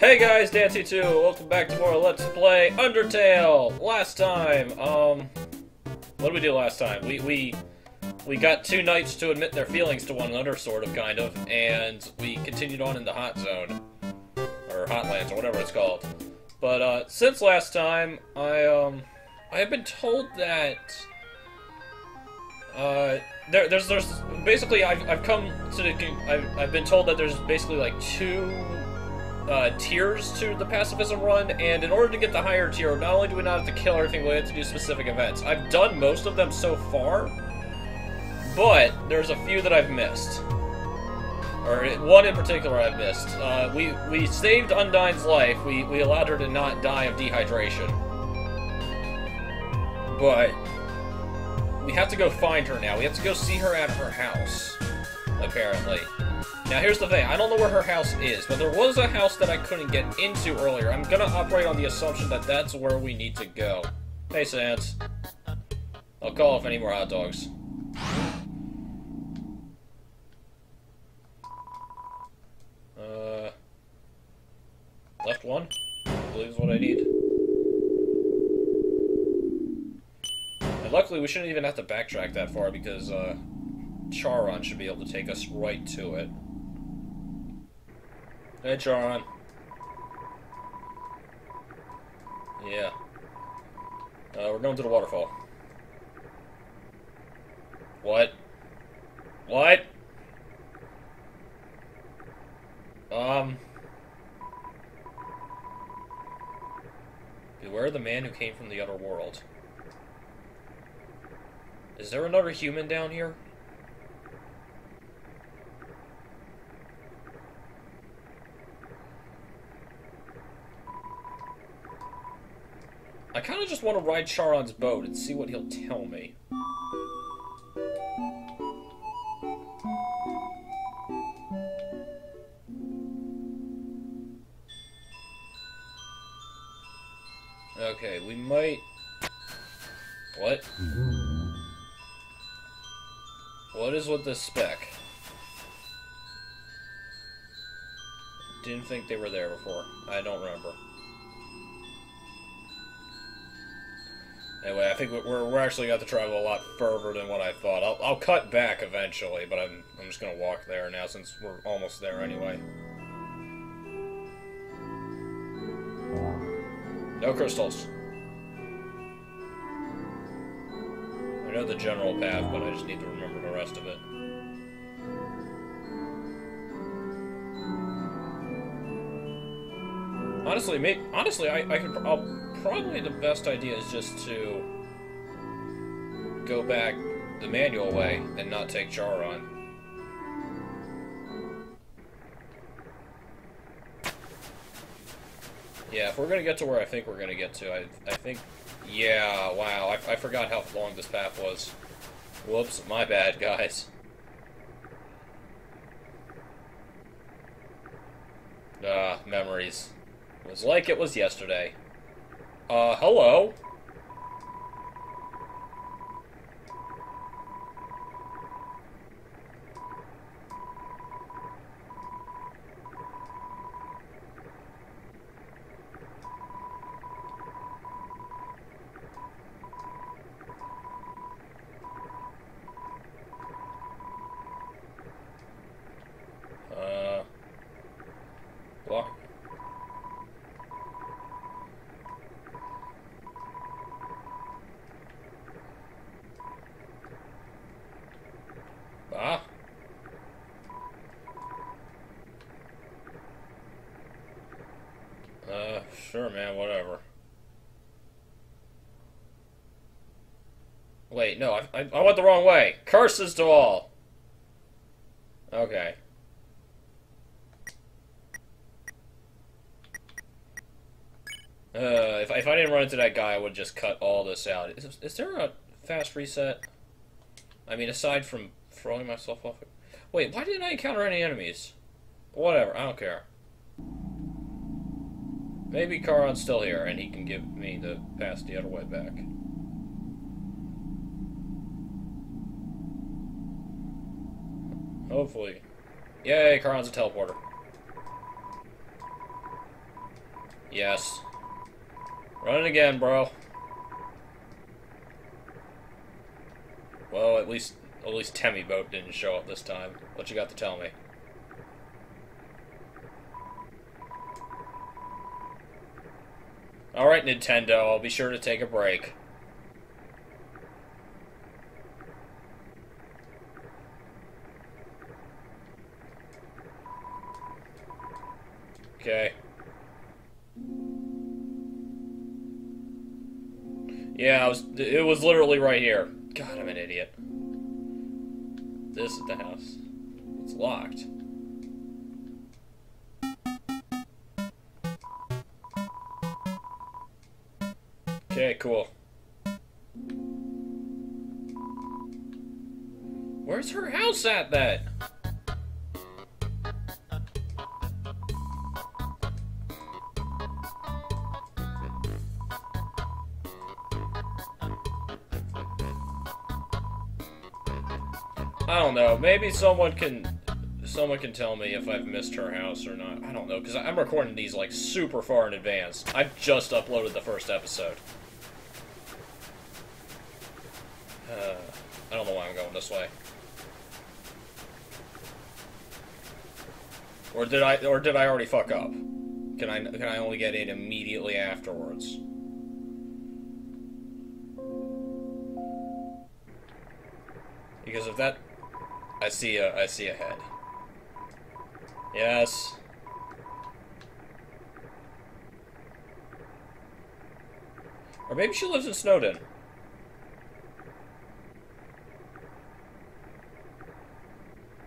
Hey guys, Danitee2, welcome back to more Let's Play Undertale! Last time, um... What did we do last time? We, we... We got two knights to admit their feelings to one another, sort of, kind of, and we continued on in the Hot Zone. Or Hotlands, or whatever it's called. But, uh, since last time, I, um... I have been told that... Uh, there, there's, there's, basically, I've, I've come to the, I've, I've been told that there's basically, like, two uh, tiers to the pacifism run, and in order to get the higher tier, not only do we not have to kill everything, we have to do specific events. I've done most of them so far, but there's a few that I've missed. Or one in particular I've missed. Uh, we, we saved Undyne's life, we, we allowed her to not die of dehydration. But we have to go find her now. We have to go see her at her house, apparently. Now, here's the thing. I don't know where her house is, but there was a house that I couldn't get into earlier. I'm gonna operate on the assumption that that's where we need to go. Hey, Sans. I'll call if any more hot dogs. Uh... Left one? I believe is what I need. And luckily, we shouldn't even have to backtrack that far because, uh... Charon should be able to take us right to it. Hey, Charon. Yeah. Uh, we're going to the waterfall. What? What? Um... Beware the man who came from the other world. Is there another human down here? Just want to ride Charon's boat and see what he'll tell me. Okay, we might... What? What is with this spec? Didn't think they were there before. I don't remember. Anyway, I think we're, we're actually got to travel a lot further than what I thought. I'll, I'll cut back eventually, but I'm, I'm just going to walk there now since we're almost there anyway. No crystals. I know the general path, but I just need to remember the rest of it. Honestly, may, honestly, I, I could, I'll, probably the best idea is just to go back the manual way and not take Charon. Yeah, if we're gonna get to where I think we're gonna get to, I, I think, yeah, wow, I, I forgot how long this path was. Whoops, my bad, guys. Ah, memories. It was like it was yesterday. Uh, hello? Uh, block. Ah. Uh, sure, man, whatever. Wait, no, I, I, I went the wrong way. Curses to all. Okay. Uh, if, if I didn't run into that guy, I would just cut all this out. Is, is there a fast reset? I mean, aside from throwing myself off. Wait, why didn't I encounter any enemies? Whatever, I don't care. Maybe Charon's still here, and he can give me the pass the other way back. Hopefully. Yay, Charon's a teleporter. Yes. Run it again, bro. Well, at least at least Temmie boat didn't show up this time. What you got to tell me? Alright, Nintendo, I'll be sure to take a break. Okay. Yeah, was, it was literally right here. God, I'm an idiot. This is the house. It's locked. Okay, cool. Where's her house at then? I don't know. Maybe someone can someone can tell me if I've missed her house or not. I don't know because I'm recording these like super far in advance. I've just uploaded the first episode. I don't know why I'm going this way. Or did I or did I already fuck up? Can I can I only get in immediately afterwards? Because if that I see a I see a head. Yes. Or maybe she lives in Snowdin.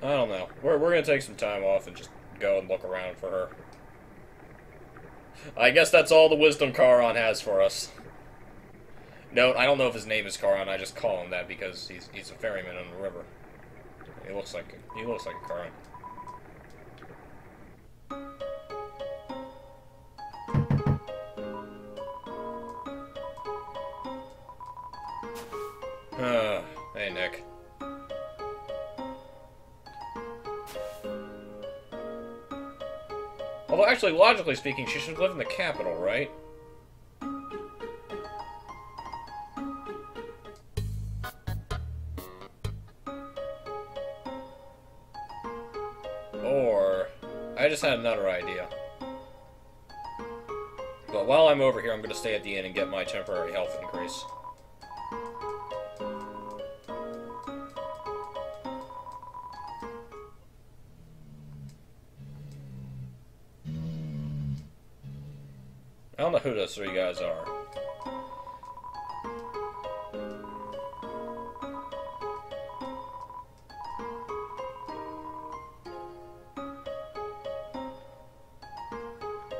I don't know. We're, we're gonna take some time off and just go and look around for her. I guess that's all the wisdom Charon has for us. No, I don't know if his name is Charon. I just call him that because he's he's a ferryman on the river. He looks like he looks like a Charon. Although, actually, logically speaking, she should live in the capital, right? Or, I just had another idea. But while I'm over here, I'm going to stay at the inn and get my temporary health increase. Who those three guys are.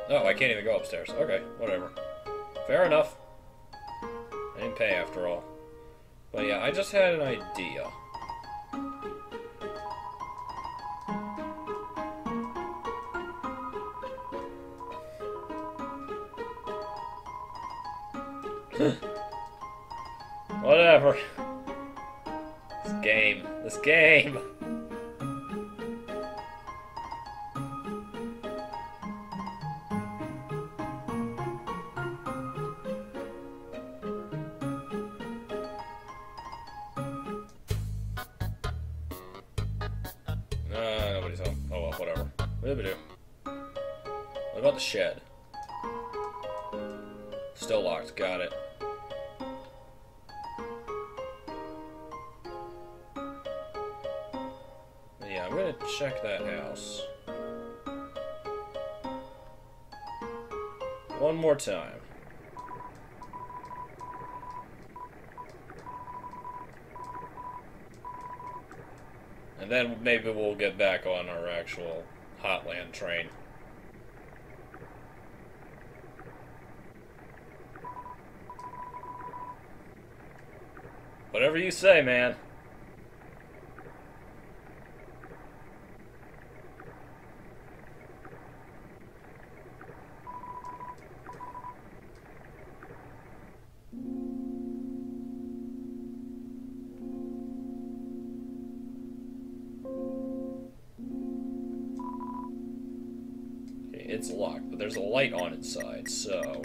Oh, I can't even go upstairs. Okay, whatever. Fair enough. I didn't pay after all. But yeah, I just had an idea. Whatever. This game. This game. One more time. And then maybe we'll get back on our actual Hotland train. Whatever you say, man. Inside, so...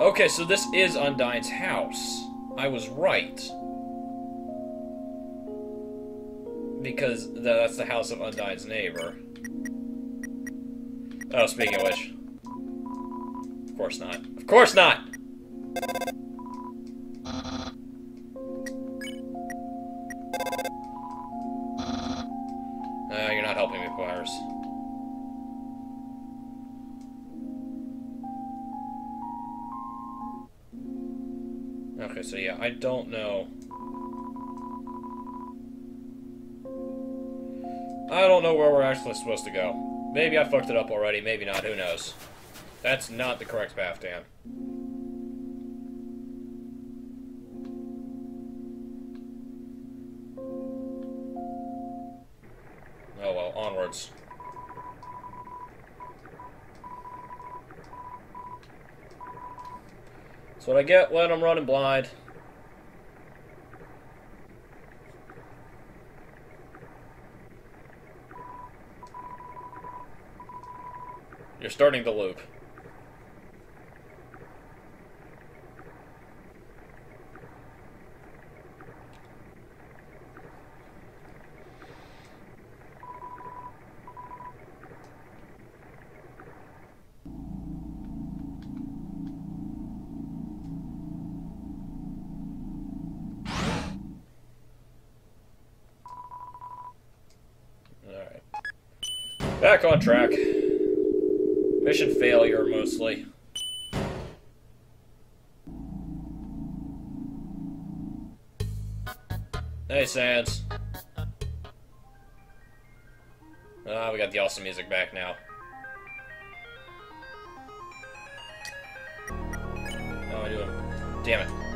Okay, so this is Undyne's house. I was right. Because that's the house of Undyne's neighbor. Oh, speaking of which. Of course not. Of course not! So yeah, I don't know. I don't know where we're actually supposed to go. Maybe I fucked it up already, maybe not, who knows. That's not the correct path, Dan. Oh well, onwards. That's what I get when I'm running blind. You're starting the loop. Alright. Back on track. Mission failure, mostly. Hey, Sans. Ah, we got the awesome music back now. How am I doing? Damn it.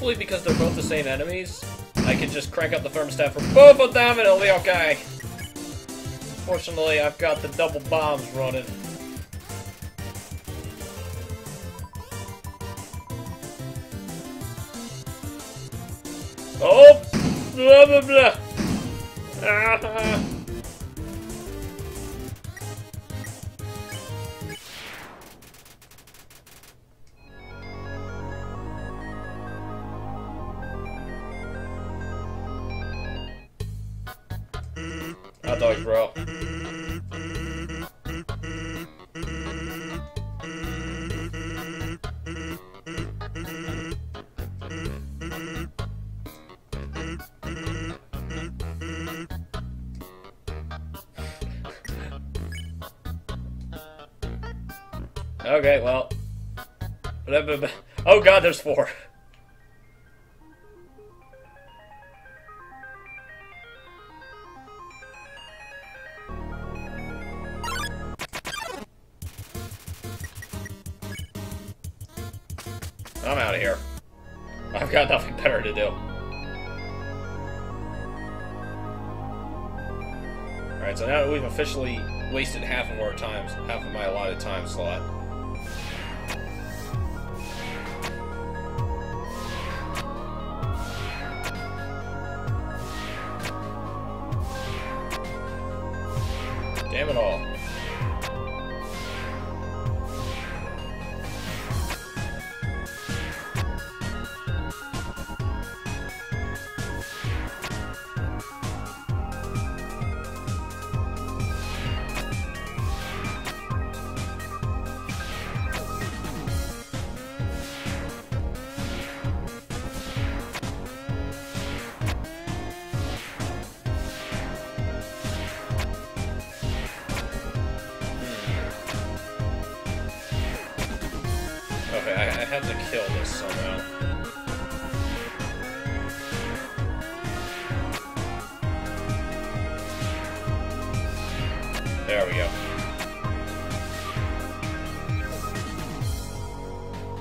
Hopefully because they're both the same enemies, I can just crank up the thermostat for both of them and it'll be okay. Fortunately, I've got the double bombs running. Oh! Blah, blah, blah. Dogs, bro. Okay, well. Oh god, there's four. Alright, so now we've officially wasted half of our time, half of my allotted time slot. There we go.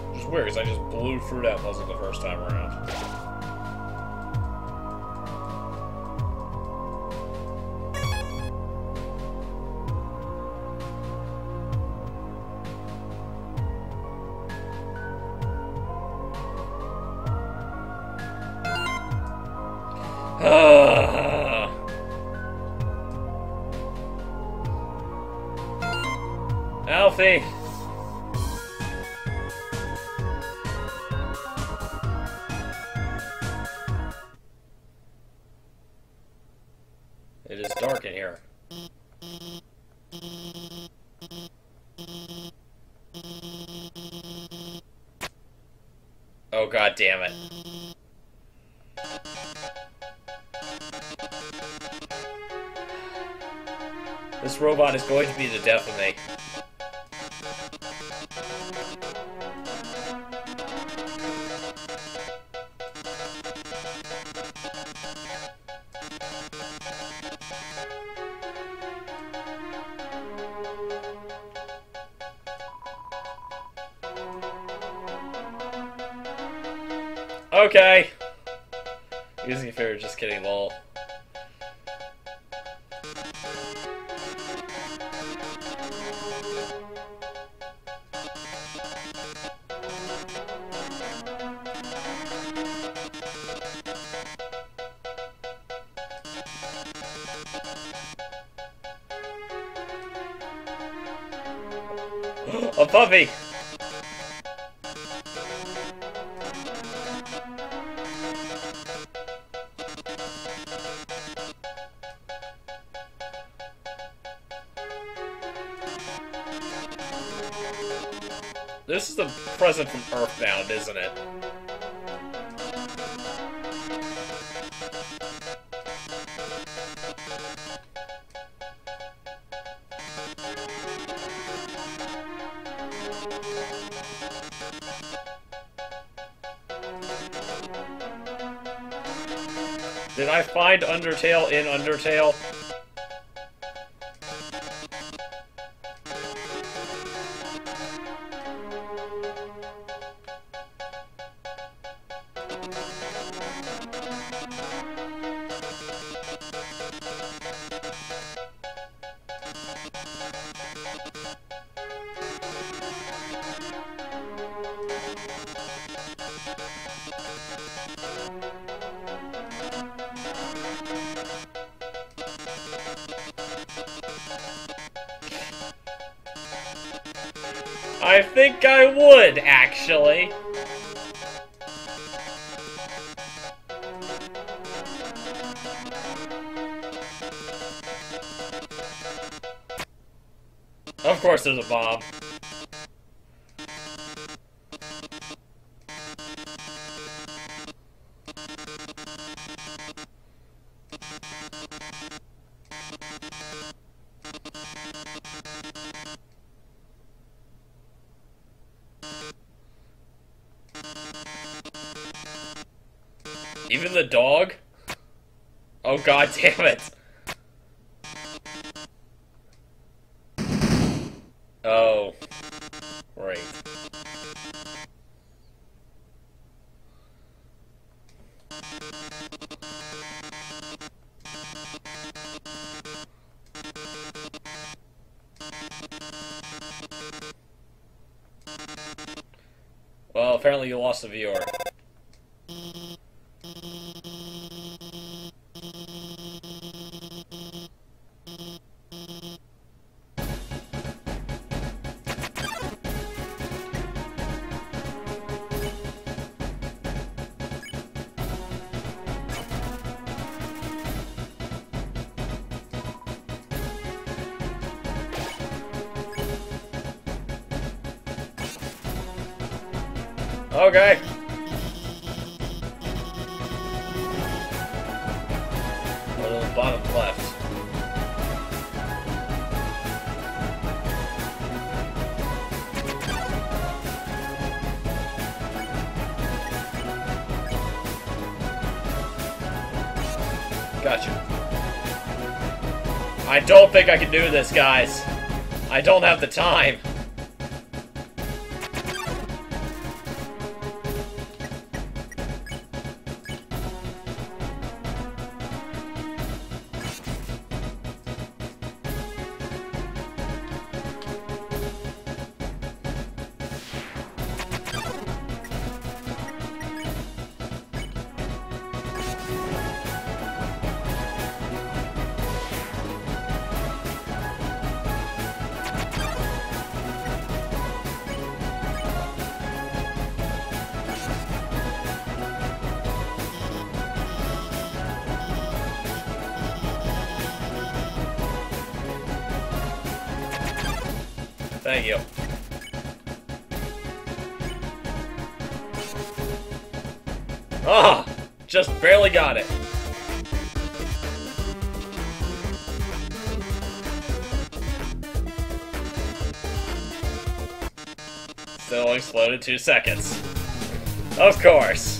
Which is weird, because I just blew through that puzzle the first time around. Oh god damn it. This robot is going to be the death of me. A puppy! This is a present from Earthbound, isn't it? I find Undertale in Undertale? I think I would, actually. Of course there's a bomb. Even the dog? Oh god damn it. Oh. Right. Well, apparently you lost a viewer. Okay. Bottom left. Gotcha. I don't think I can do this, guys. I don't have the time. Thank you. Ah! Just barely got it. Still exploded two seconds. Of course.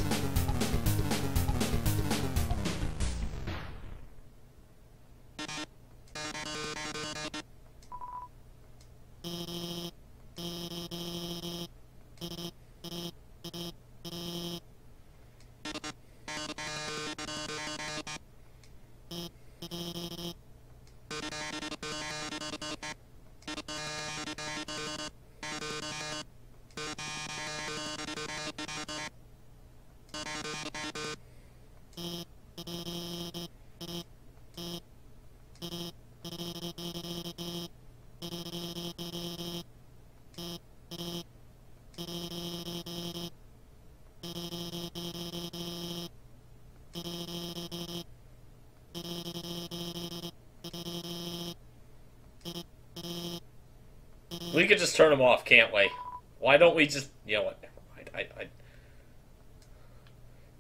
We could just turn them off, can't we? Why don't we just... You know what? I, I,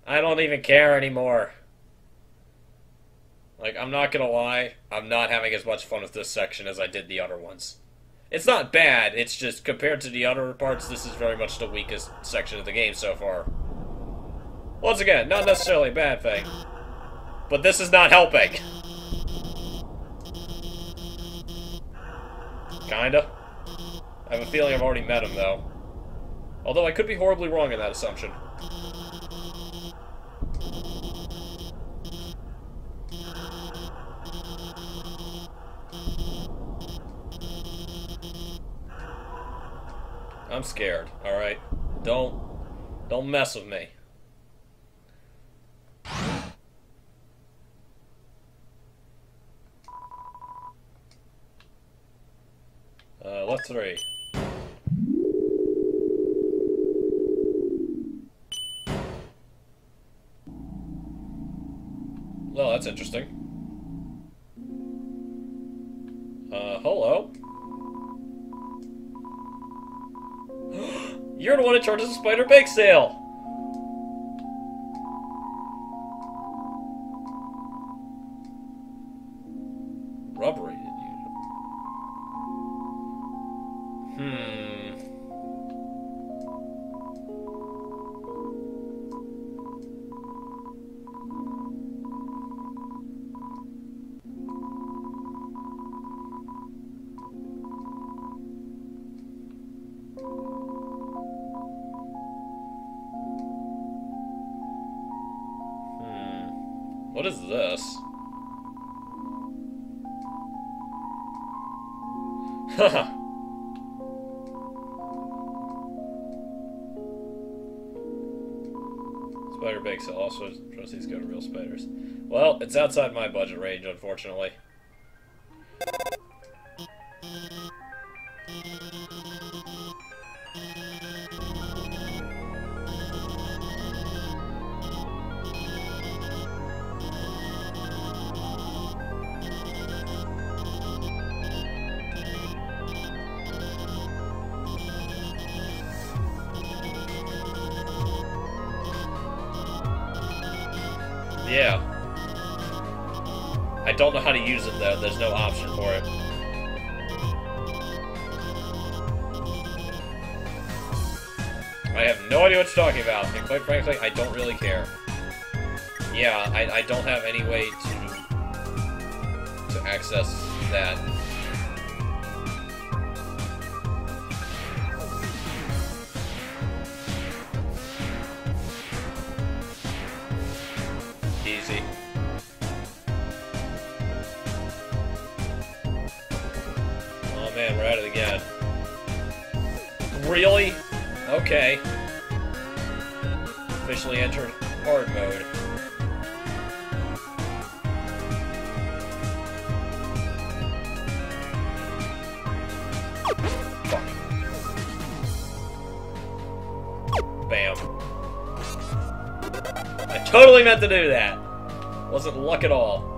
I, I don't even care anymore. Like, I'm not gonna lie, I'm not having as much fun with this section as I did the other ones. It's not bad, it's just, compared to the other parts, this is very much the weakest section of the game so far. Once again, not necessarily a bad thing. But this is not helping. Kinda. I have a feeling I've already met him, though. Although I could be horribly wrong in that assumption. I'm scared, alright? Don't... Don't mess with me. Uh, left three. Well, that's interesting. Uh, hello? You're the one in charge of the Spider Bake Sale! Well, it's outside my budget range, unfortunately. Easy. Oh man, we're at it again. Really? Okay. Officially entered hard mode. Bam. I totally meant to do that. Wasn't luck at all.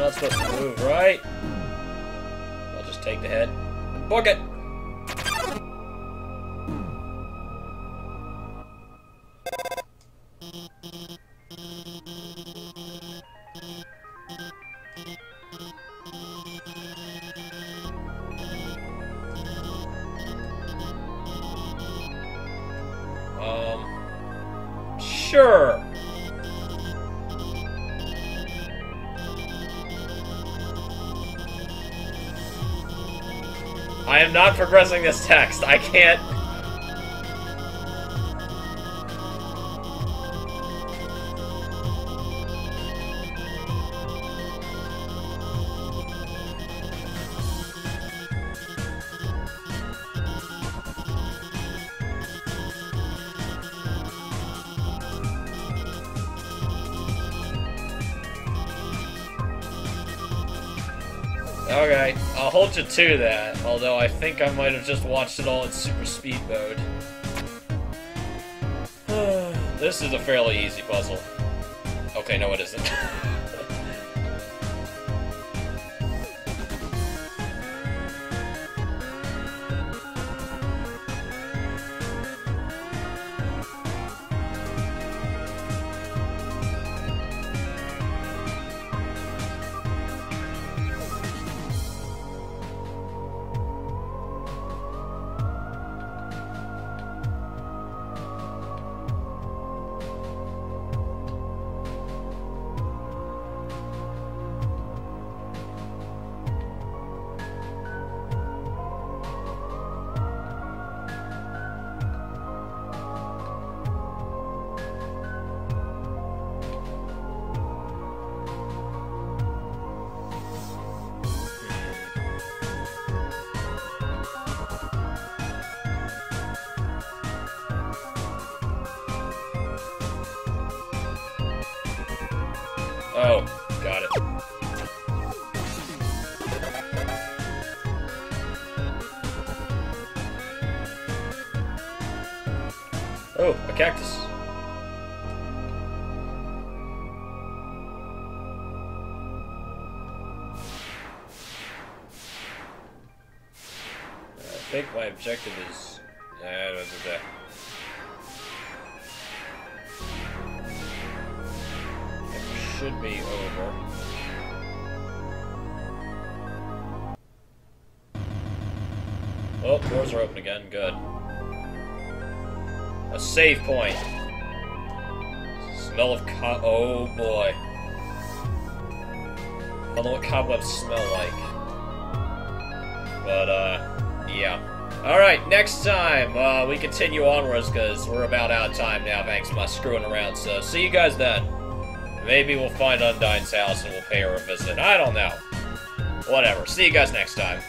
Not supposed to move, right? I'll just take the head. Book it! I am not progressing this text. I can't. To that, although I think I might have just watched it all in super speed mode. this is a fairly easy puzzle. Okay, no it isn't. a cactus. I think my objective is. Uh, blah, blah, blah. It should be over. Oh, doors are open again. Good. A save point. Smell of co- Oh boy. I don't know what cobwebs smell like. But, uh, yeah. Alright, next time, uh, we continue onwards, because we're about out of time now, thanks to my screwing around, so see you guys then. Maybe we'll find Undyne's house and we'll pay her a visit. I don't know. Whatever. See you guys next time.